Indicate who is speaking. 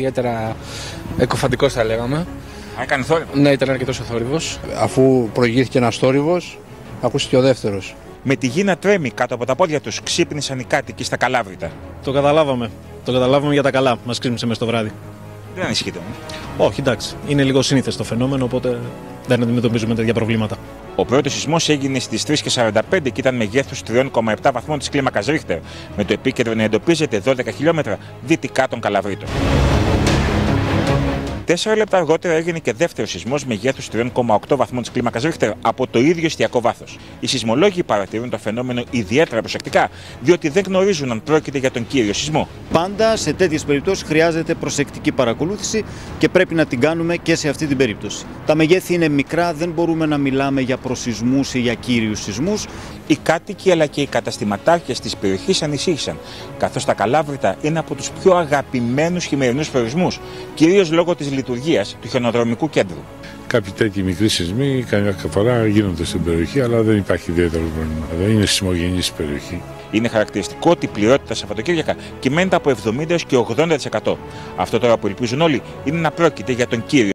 Speaker 1: ιδιαίτερα εκοφαντικός θα λέγαμε.
Speaker 2: Αν έκανε θόρυβος.
Speaker 1: Ναι, ήταν αρκετός ο θόρυβος.
Speaker 3: Αφού προηγήθηκε ένας θόρυβος, ακούστηκε ο δεύτερος.
Speaker 2: Με τη γη να τρέμει κάτω από τα πόδια τους, ξύπνησαν οι κάτοικοι στα Καλάβρητα.
Speaker 4: Το καταλάβαμε. Το καταλάβαμε για τα καλά. Μας ξύπνησε μες το βράδυ.
Speaker 2: Δεν ανησυχείτε μου.
Speaker 4: Όχι, εντάξει. Είναι λίγο σύνηθες το φαινόμενο, οπότε δεν αντιμετωπίζουμε τέτοια προβλήματα.
Speaker 2: Ο πρώτος σεισμός έγινε στις 3.45 και ήταν μεγέθους 3,7 βαθμών της κλίμακας Ρίχτερ, με το επίκεντρο να εντοπίζεται 12 χιλιόμετρα δυτικά των Καλαβρίτων. Thank you. Τέσσερα λεπτά αργότερα έγινε και δεύτερο σεισμός μεγέθου 3,8 βαθμών της κλίμακας Ρίχτερ από το ίδιο εστιακό βάθος. Οι σεισμολόγοι παρατηρούν το φαινόμενο ιδιαίτερα προσεκτικά, διότι δεν γνωρίζουν αν πρόκειται για τον κύριο σεισμό.
Speaker 5: Πάντα σε τέτοιες περιπτώσεις χρειάζεται προσεκτική παρακολούθηση και πρέπει να την κάνουμε και σε αυτή την περίπτωση. Τα μεγέθη είναι μικρά, δεν μπορούμε να μιλάμε για προσυσμού ή για κύριους σεισμούς.
Speaker 2: Οι κάτοικοι αλλά και οι καταστηματάρχες της περιοχής ανησύχησαν, καθώς τα Καλάβρητα είναι από τους πιο αγαπημένους χειμερινούς προορισμούς, κυρίως λόγω της λειτουργίας του χιονοδρομικού κέντρου.
Speaker 6: Κάποιοι τέτοιοι μικροί σεισμοί καμιά φορά γίνονται στην περιοχή, αλλά δεν υπάρχει ιδιαίτερο πρόβλημα. Δεν είναι σεισμογενής περιοχή.
Speaker 2: Είναι χαρακτηριστικό ότι η πληρότητα Σαββατοκύριακα κυμαίνεται από 70 έως και 80%. Αυτό τώρα που ελπίζουν όλοι είναι να πρόκειται για τον κύριο